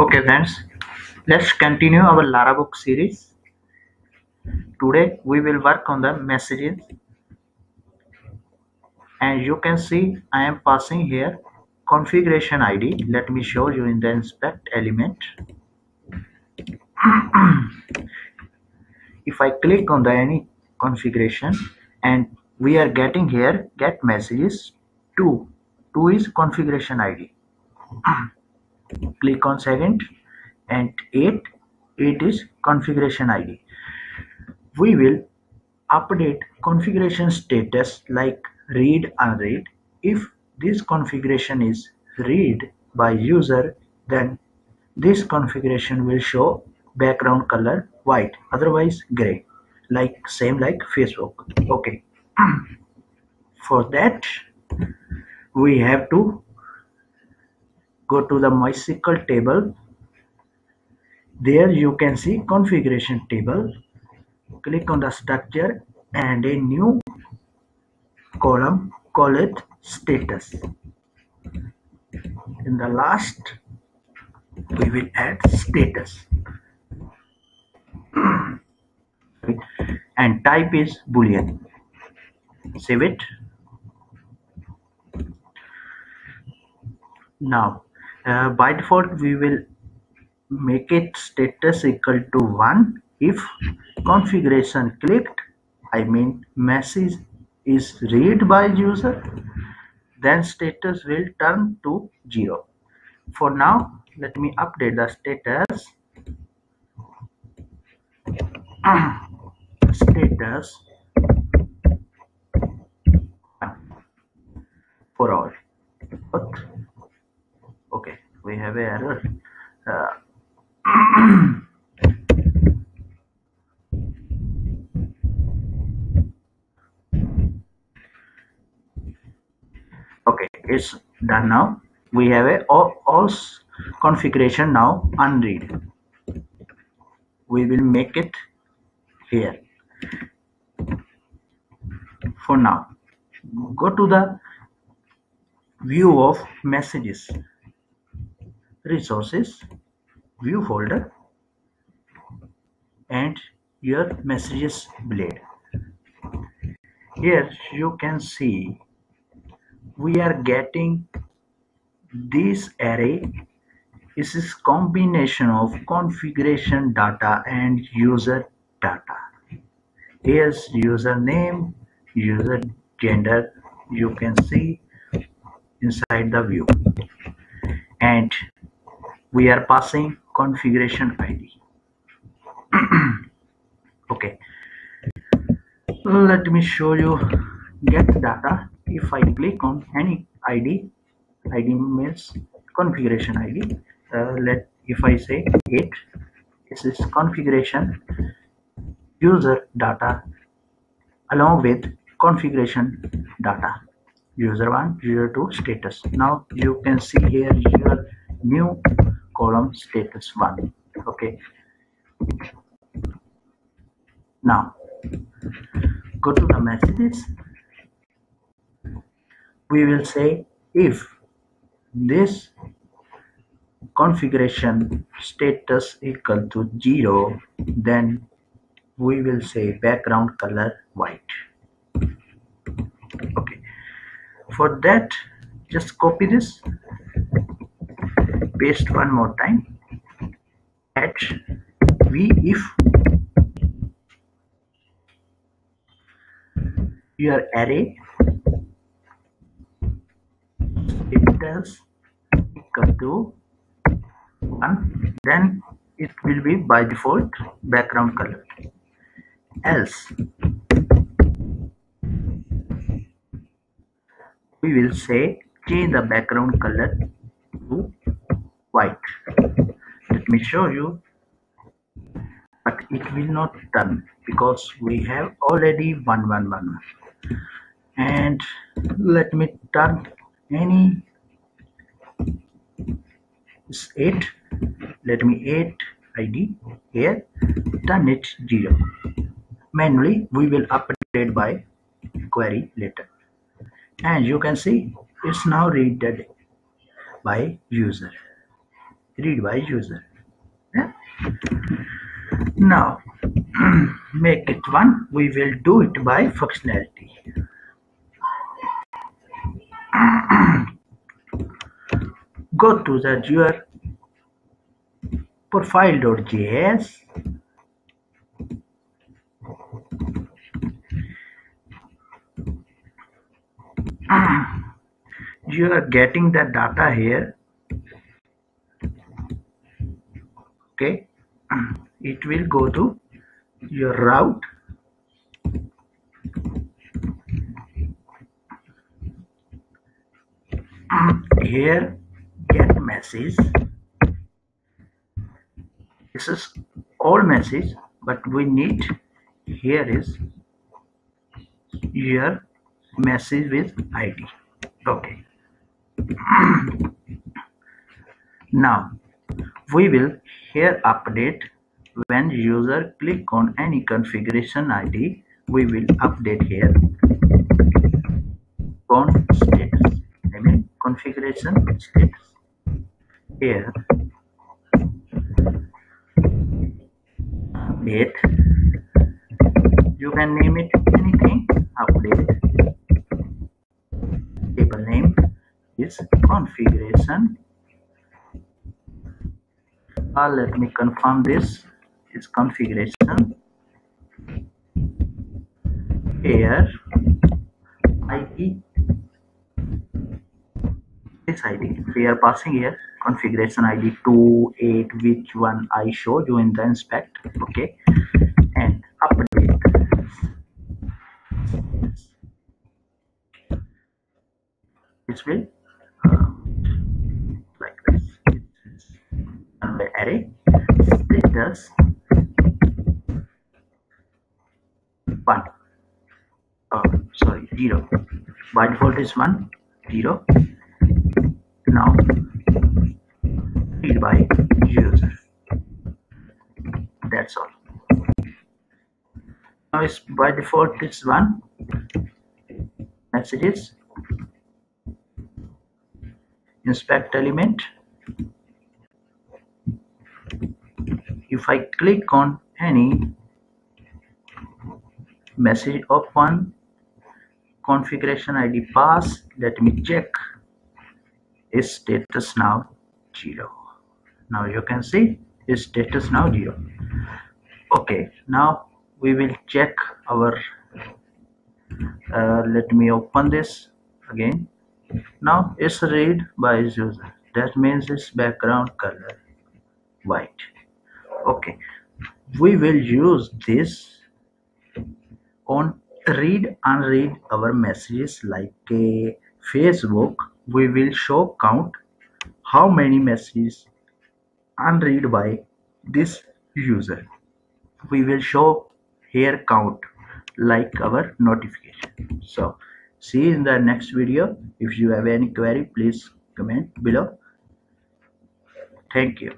Okay friends, let's continue our Larabook series. Today we will work on the messages and you can see I am passing here configuration ID. Let me show you in the inspect element. if I click on the any configuration and we are getting here get messages 2. 2 is configuration ID. Click on second and 8 it is configuration id we will update configuration status like read unread if this configuration is read by user then this configuration will show background color white otherwise gray like same like facebook. Okay. For that we have to go to the MySQL table. There you can see configuration table. Click on the structure and a new column call it status. In the last we will add status. And type is boolean. Save it. Now Uh, by default we will make it status equal to 1 if configuration clicked i mean message is read by user then status will turn to 0 for now let me update the status. Status for all but okay we have uh, okay it's done now. We have a all configuration now unread. We will make it here. For now go to the view of messages resources view folder and your messages blade. Here you can see we are getting this array. This is combination of configuration data and user data. Here's username user gender you can see inside the view. And we are passing configuration id okay. Let me show you get data. If i click on any id id means configuration id uh, let if i say 8 this is configuration user data along with configuration data. User 1 user 2 status. Now you can see here your new column status 1 okay? Now go to the messages. We will say if this configuration status equal to 0 then we will say background color white. Okay. For that just copy this paste one more time. At v if your array status equal to 1 then it will be by default background color. Else we will say change the background color to white let me show you but it will not turn because we have already 111. and let me turn any is 8 let me 8 id here. Turn it 0 manually we will update by query later. And you can see it's now read by user read by user yeah? now make it one. We will do it by functionality. Go to the your profile.js you are getting the data here okay? It will go to your route. Here get message. This is all message but we need here is your message with id okay. Now we will here update when user click on any configuration id we will update here. On status. I mean configuration status. Here. Update. You can name it anything. Update. Table name is configuration uh, let me confirm this. Is configuration. Here. Id this id we are passing here. Configuration id 28 which one i show. You in the inspect. Okay. And update. This array status one. Oh sorry zero. By default is one zero. Now read by user. That's all. Now it's by default it's one. Messages inspect element if I click on any message one configuration ID pass. Let me check is status now zero. Now you can see is status now zero. Okay now we will check our uh, let me open this again. Now it's read by user. That means its background color white okay. We will use this on read and read our messages like a facebook. We will show count how many messages unread by this user. We will show here count like our notification. So see in the next video. If you have any query please comment below. Thank you